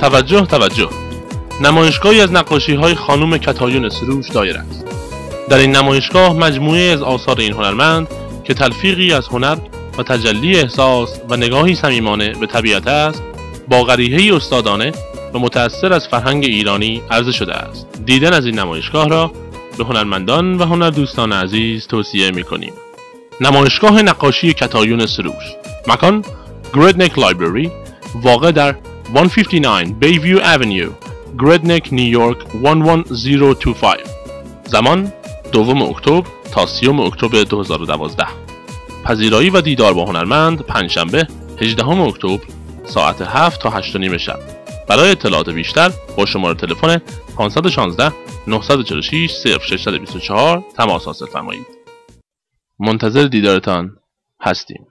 توجه توجه. نمایشگاهی از نقاشی های خانم کتایون سروش دایر است. در این نمایشگاه مجموعه از آثار این هنرمند که تلفیقی از هنر و تجلی احساس و نگاهی صمیمانه به طبیعت است با غریحه استادانه و متأثر از فرهنگ ایرانی عرضه شده است. دیدن از این نمایشگاه را به هنرمندان و هنردوستان عزیز توصیه می کنیم نمایشگاه نقاشی کتایون سروش. مکان گردنک لایبرری واقع در 159 بیویو Avenue گردنک نیویورک 11025 زمان دوم اکتبر تا سیوم اکتبر 2012 پذیرایی و دیدار با هنرمند پنجشنبه 18 اکتبر ساعت 7 تا 8 نیم شب. برای اطلاعات بیشتر با شماره تلفن 516 946 0624 تماس حاصل فرمایید. منتظر دیدارتان هستیم.